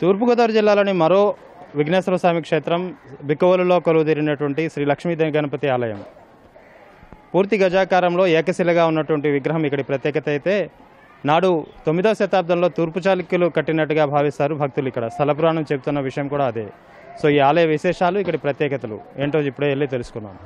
తూర్పుగోదావరి జిల్లాలోని మరో విఘ్నేశ్వర స్వామి క్షేత్రం బిక్కవలులో కొలువుదీరినటువంటి శ్రీ లక్ష్మీదేవి గణపతి ఆలయం. పూర్తి గజాకారంలో ఏకశిలగా ఉన్నటువంటి విగ్రహం ఇక్కడి ప్రత్యేకత అయితే నాడు తొమ్మిదవ శతాబ్దంలో తూర్పు చాళుక్యులు కట్టినట్టుగా భావిస్తారు భక్తులు ఇక్కడ. స్థల పురాణం చెబుతున్న విషయం కూడా అదే. సో ఈ ఆలయ విశేషాలు ఇక్కడి ప్రత్యేకతలు. ఏంటో ఇప్పుడే వెళ్ళి తెలుసుకున్నాం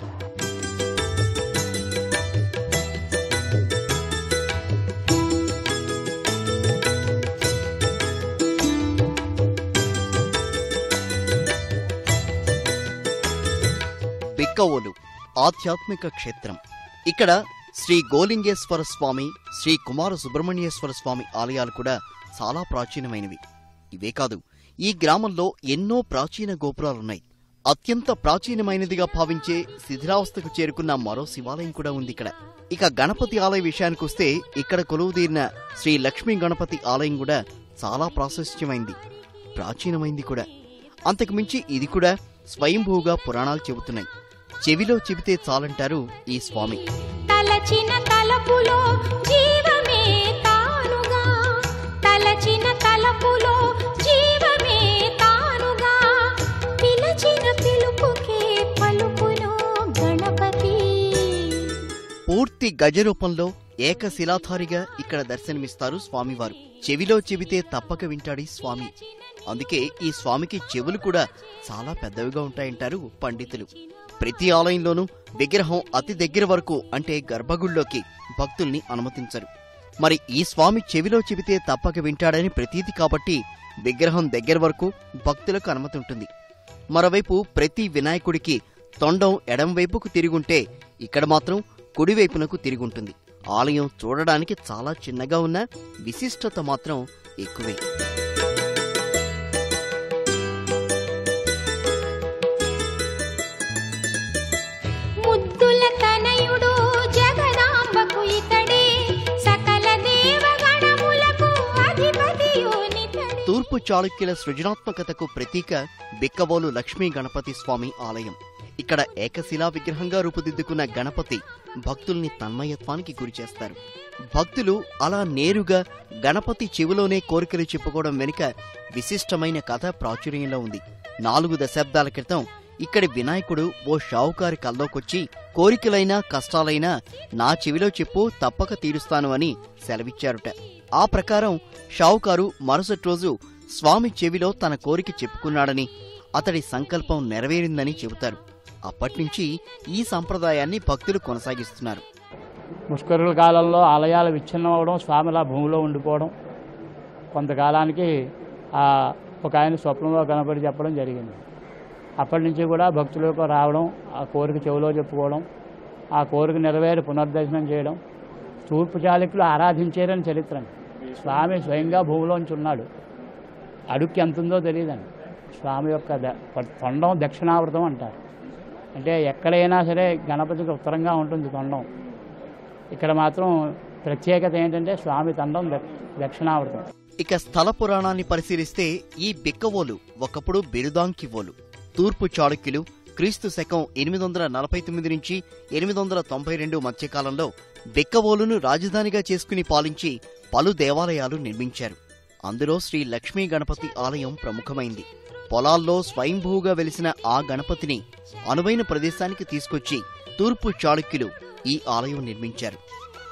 బిక్కవోలు ఆధ్యాత్మిక క్షేత్రం. ఇక్కడ శ్రీ గోలింగేశ్వర స్వామి శ్రీ కుమార సుబ్రహ్మణ్యేశ్వర స్వామి ఆలయాలు కూడా చాలా ప్రాచీనమైనవి. ఇవే కాదు ఈ గ్రామంలో ఎన్నో ప్రాచీన గోపురాలున్నాయి. అత్యంత ప్రాచీనమైనదిగా భావించే శిథిరావస్థకు చేరుకున్న మరో శివాలయం కూడా ఉంది ఇక్కడ. ఇక గణపతి ఆలయ విషయానికొస్తే ఇక్కడ కొలువుదీరిన శ్రీ లక్ష్మీ గణపతి ఆలయం కూడా చాలా ప్రాశస్త్యమైంది. ప్రాచీనమైంది కూడా. అంతకుమించి ఇది కూడా స్వయంభూగా పురాణాలు చెబుతున్నాయి. చెవిలో చెబితే చాలంటారు ఈ స్వామి. తలచిన తలపులో జీవమే తానుగా. తలచిన తలపులో జీవమే తానుగా. పిలచిన పిలుపుకే గణపతి. పూర్తి గజ రూపంలో ఏకశిలాధారిగా ఇక్కడ దర్శనమిస్తారు స్వామివారు. చెవిలో చెబితే తప్పక వింటాడు స్వామి. అందుకే ఈ స్వామికి చెవులు కూడా చాలా పెద్దవిగా ఉంటాయంటారు పండితులు. ప్రతి ఆలయంలోనూ విగ్రహం అతి దగ్గర వరకు అంటే గర్భగుడిలోకి భక్తుల్ని అనుమతించరు. మరి ఈ స్వామి చెవిలో చెబితే తప్పక వింటాడని ప్రతీతి కాబట్టి విగ్రహం దగ్గర వరకు భక్తులకు అనుమతి ఉంటుంది. మరోవైపు ప్రతి వినాయకుడికి తొండం ఎడంవైపుకు తిరుగుంటే ఇక్కడ మాత్రం కుడివైపునకు తిరుగుంటుంది ఆలయం చూడడానికి చాలా చిన్నగా ఉన్న విశిష్టత మాత్రం ఎక్కువే. తూర్పు చాళుక్యుల సృజనాత్మకతకు ప్రతీక బిక్కవోలు లక్ష్మీ గణపతి స్వామి ఆలయం. ఇక్కడ ఏకశిలా విగ్రహంగా రూపుదిద్దుకున్న గణపతి భక్తుల్ని తన్మయత్వానికి గురిచేస్తారు భక్తులు అలా నేరుగా గణపతి చెవిలోనే కోరికలు చెప్పుకోవడం వెనుక విశిష్టమైన కథ ప్రాచుర్యంలో ఉంది. నాలుగు దశాబ్దాల క్రితం ఇక్కడి వినాయకుడు ఓ షావుకారి కల్లోకొచ్చి కోరికలైనా కష్టాలైనా నా చెవిలో చెప్పు తప్పక తీరుస్తాను అని సెలవిచ్చారుట. ఆ ప్రకారం షావుకారు మరుసటి రోజు స్వామి చెవిలో తన కోరిక చెప్పుకున్నాడని అతడి సంకల్పం నెరవేరిందని చెబుతారు. అప్పటినుంచి ఈ సంప్రదాయాన్ని భక్తులు కొనసాగిస్తున్నారు. ముష్కరుల కాలంలో ఆలయాలు విచ్ఛిన్నం అవడం స్వామిలా భూమిలో ఉండిపోవడం కొంతకాలానికి ఆ ఒక ఆయన స్వప్నంలో కనబడి చెప్పడం జరిగింది. అప్పటి నుంచి కూడా భక్తులకు రావడం ఆ కోరిక చెవిలో చెప్పుకోవడం ఆ కోరిక నెరవేరి పునర్దర్శనం చేయడం తూర్పు చాళుక్యులు ఆరాధించారని చరిత్ర. స్వామి స్వయంగా భూమిలోంచి ఉన్నాడు. అడుక్కి ఎంత ఉందో తెలియదండి స్వామి యొక్క తొండం దక్షిణావృతం అంటారు. అంటే ఎక్కడైనా సరే గణపతికి ఉత్తరంగా ఉంటుంది తొండం. ఇక్కడ మాత్రం ప్రత్యేకత ఏంటంటే స్వామి తండం దక్షిణావృతం. ఇక స్థల పురాణాన్ని పరిశీలిస్తే ఈ బిక్కవోలు ఒకప్పుడు బిరుదాంకివోలు. తూర్పు చాళుక్యులు క్రీస్తు శకం ఎనిమిది వందల నలభై తొమ్మిది నుంచి ఎనిమిది వందల తొంభై రెండు మధ్యకాలంలో బిక్కవోలును రాజధానిగా చేసుకుని పాలించి పలు దేవాలయాలు నిర్మించారు. అందులో శ్రీ లక్ష్మీ గణపతి ఆలయం ప్రముఖమైంది. పొలాల్లో స్వయంభూగా వెలిసిన ఆ గణపతిని అనువైన ప్రదేశానికి తీసుకొచ్చి తూర్పు చాళుక్యులు ఈ ఆలయం నిర్మించారు.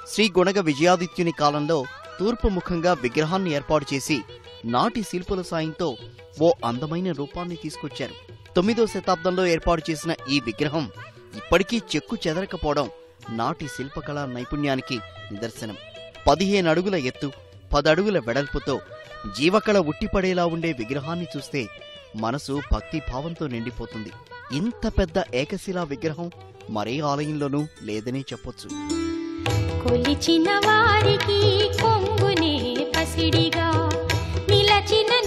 శ్రీ గుణగ విజయాదిత్యుని కాలంలో తూర్పు ముఖంగా విగ్రహాన్ని ఏర్పాటు చేసి నాటి శిల్పుల సాయంతో ఓ అందమైన రూపాన్ని తీసుకొచ్చారు. తొమ్మిదో శతాబ్దంలో ఏర్పాటు చేసిన ఈ విగ్రహం ఇప్పటికీ చెక్కు చెదరకపోవడం నాటి శిల్పకళా నైపుణ్యానికి నిదర్శనం. పదిహేను అడుగుల ఎత్తు పదడుగుల వెడల్పుతో జీవకళ ఉట్టిపడేలా ఉండే విగ్రహాన్ని చూస్తే మనసు భక్తి భావంతో నిండిపోతుంది. ఇంత పెద్ద ఏకశిలా విగ్రహం మరే ఆలయంలోనూ లేదనే చెప్పొచ్చు. కొలిచిన వారికి కొంగునే పసిడిగా నిలచిన